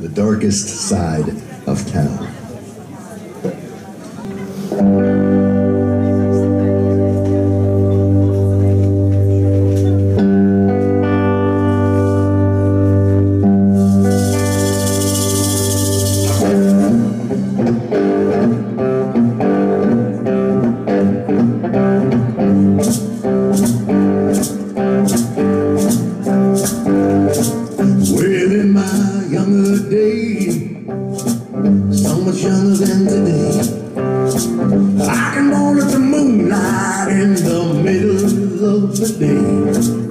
the darkest side of town. So much younger than today, I can monitor the moonlight in the middle of the day.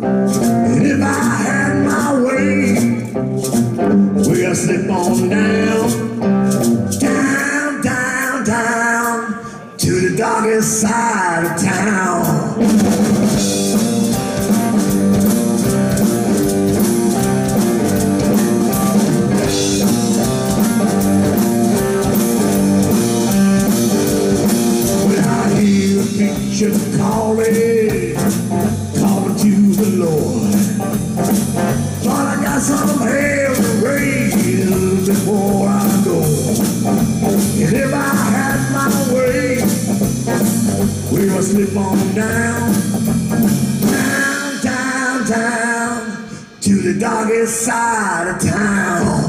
And if I had my way, we'll slip on down, down, down, down to the darkest side preacher calling, it, calling to the Lord. Thought I got some hell to raise before I go. And if I had my way, we would slip on down, down, down, down to the darkest side of town.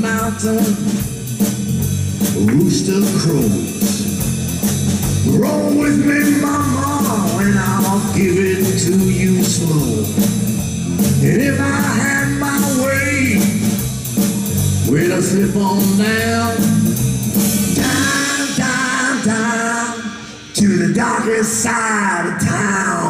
Mountain, rooster crows. Roll with me, mama, and I'll give it to you slow. And if I had my way, we'd slip on down, down, down, down to the darkest side of town.